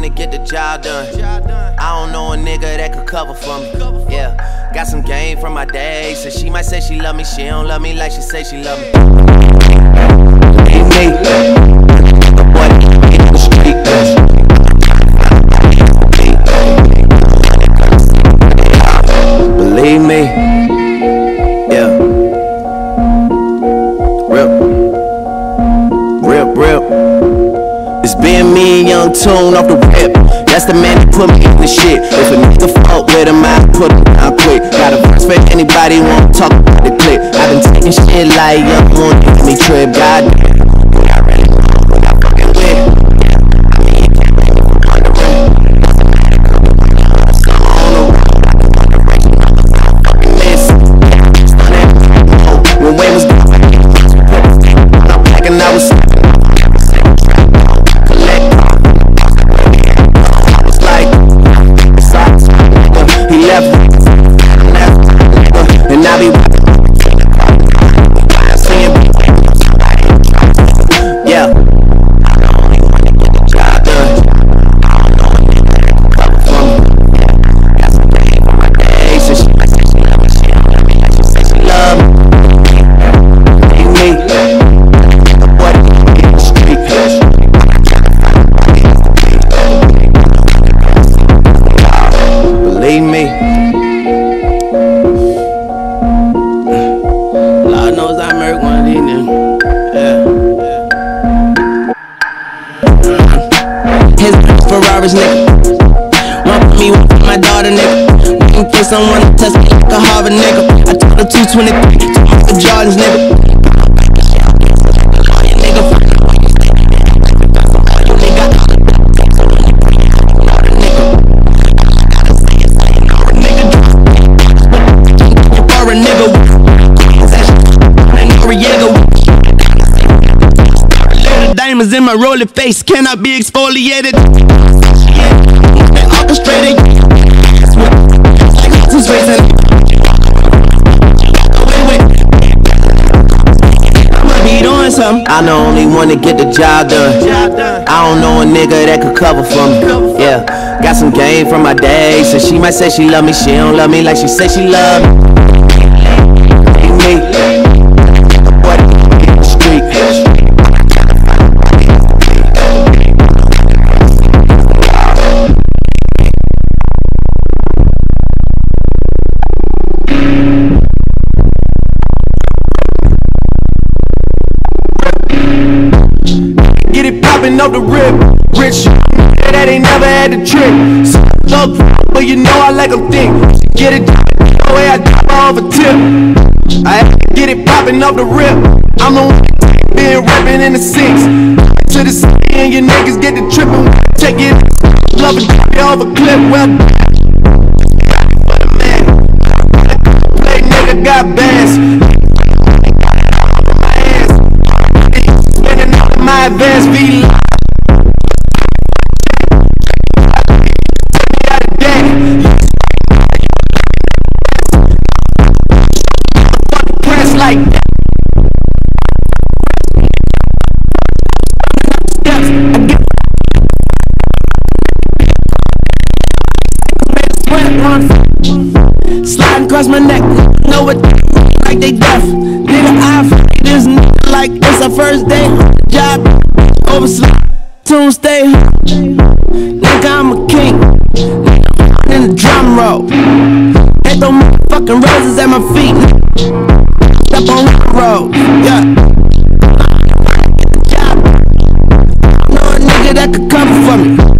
one to get the job done. I don't know a nigga that could cover for me. Yeah, got some game from my day. So she might say she love me, she don't love me like she say she love me. Believe me, yeah. Rip, rip, rip. It's been me and Young Tune off the. That's the man that put me in the shit. If a nigga fuck with him, I put him down quick. Got a verse for anybody want to talk about the clip. i been taking shit like Young give me trip. God for someone to test me like a Harvard, nigga. I told her 223 to Michael Jordans, nigga. Diamonds in my Rollie face cannot be exfoliated. Orchestrated. Two space and. I know only one to get the job done. I don't know a nigga that could cover for me. Yeah, got some game from my day. So she might say she love me, she don't love me like she say she love me. Me, off the rip. Rich, that ain't never had the trick. So, look, but you know I like like 'em thick. Get it, the way I drop off a tip. I get it popping off the rip. I'm the one been rapping in the six. To the city and your niggas get the trippin'. Take it, love it, drop it off a clip. Well, for the man. Play nigga got bands. Across my neck, know what like they deaf. Nigga, I f- this nigga like it's our first day. Job over tune stay. Nigga, I'm a king. Nigga, In the drum roll. Ain't no motherfucking roses at my feet. Step on the road. Yeah. Know a nigga that could cover for me.